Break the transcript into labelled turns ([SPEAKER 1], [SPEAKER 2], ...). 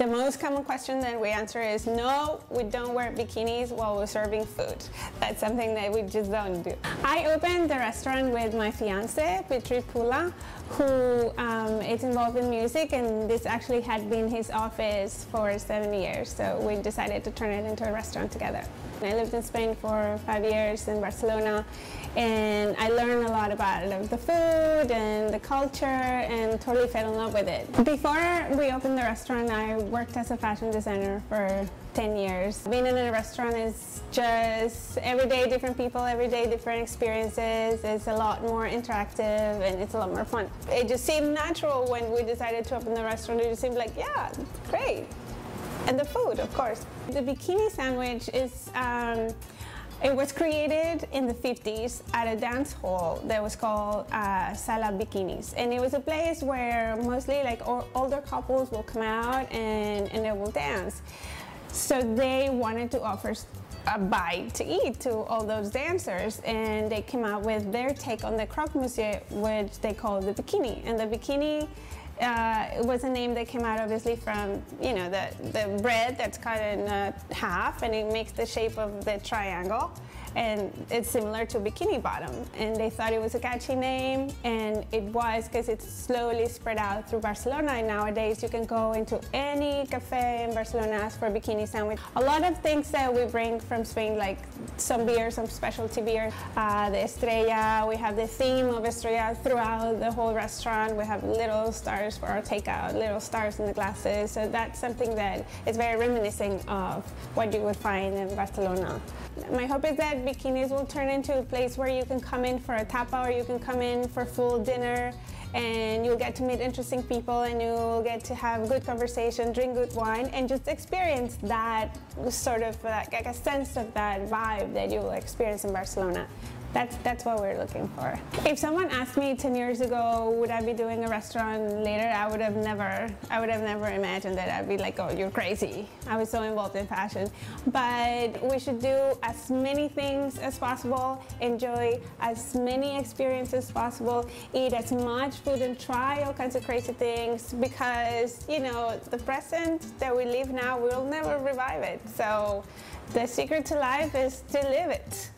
[SPEAKER 1] The most common question that we answer is no, we don't wear bikinis while we're serving food. That's something that we just don't do. I opened the restaurant with my fiance, Petri Pula, who um, is involved in music and this actually had been his office for seven years. So we decided to turn it into a restaurant together. I lived in Spain for five years in Barcelona and I learned a lot about the food and the culture and totally fell in love with it. Before we opened the restaurant, I worked as a fashion designer for 10 years. Being in a restaurant is just every day different people, every day different experiences. It's a lot more interactive and it's a lot more fun. It just seemed natural when we decided to open the restaurant. It just seemed like, yeah, great. And the food, of course. The bikini sandwich is um, it was created in the 50s at a dance hall that was called uh, Sala Bikinis. And it was a place where mostly like older couples will come out and, and they will dance. So they wanted to offer a bite to eat to all those dancers and they came out with their take on the croque monsieur which they call the bikini and the bikini uh, it was a name that came out obviously from, you know, the, the bread that's cut in uh, half and it makes the shape of the triangle and it's similar to Bikini Bottom. And they thought it was a catchy name, and it was because it's slowly spread out through Barcelona. And nowadays, you can go into any cafe in Barcelona, ask for a bikini sandwich. A lot of things that we bring from Spain, like some beer, some specialty beer, uh, the Estrella. We have the theme of Estrella throughout the whole restaurant. We have little stars for our takeout, little stars in the glasses. So that's something that is very reminiscent of what you would find in Barcelona. My hope is bikinis will turn into a place where you can come in for a tapa or you can come in for full dinner and you'll get to meet interesting people and you'll get to have good conversation, drink good wine, and just experience that sort of like, like a sense of that vibe that you'll experience in Barcelona. That's, that's what we're looking for. If someone asked me 10 years ago, would I be doing a restaurant later, I would have never, I would have never imagined that I'd be like, oh, you're crazy. I was so involved in fashion. But we should do as many things as possible, enjoy as many experiences as possible, eat as much food and try all kinds of crazy things because, you know, the present that we live now, we'll never revive it. So the secret to life is to live it.